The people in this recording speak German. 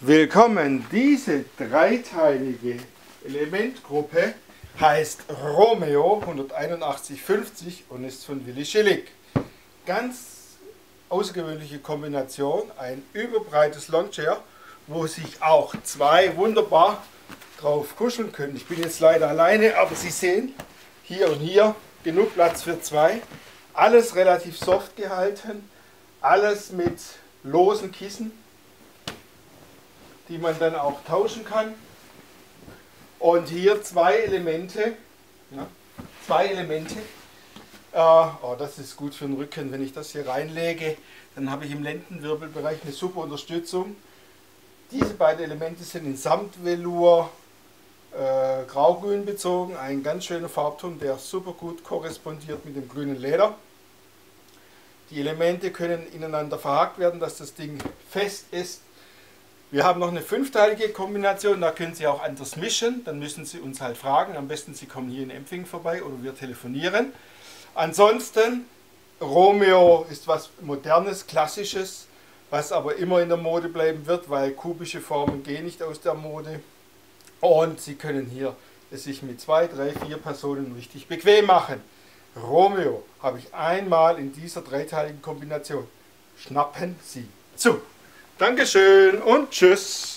Willkommen! Diese dreiteilige Elementgruppe heißt Romeo 18150 und ist von Willi Schillig. Ganz außergewöhnliche Kombination, ein überbreites Longchair, wo sich auch zwei wunderbar drauf kuscheln können. Ich bin jetzt leider alleine, aber Sie sehen, hier und hier genug Platz für zwei. Alles relativ soft gehalten, alles mit losen Kissen die man dann auch tauschen kann. Und hier zwei Elemente, ja, zwei Elemente. Äh, oh, das ist gut für den Rücken, wenn ich das hier reinlege, dann habe ich im Lendenwirbelbereich eine super Unterstützung. Diese beiden Elemente sind in Samtvelour äh, graugrün bezogen, ein ganz schöner Farbton, der super gut korrespondiert mit dem grünen Leder. Die Elemente können ineinander verhakt werden, dass das Ding fest ist wir haben noch eine fünfteilige Kombination, da können Sie auch anders mischen. Dann müssen Sie uns halt fragen. Am besten Sie kommen hier in Empfing vorbei oder wir telefonieren. Ansonsten, Romeo ist was Modernes, Klassisches, was aber immer in der Mode bleiben wird, weil kubische Formen gehen nicht aus der Mode. Und Sie können hier es sich mit zwei, drei, vier Personen richtig bequem machen. Romeo habe ich einmal in dieser dreiteiligen Kombination. Schnappen Sie zu! Dankeschön und tschüss.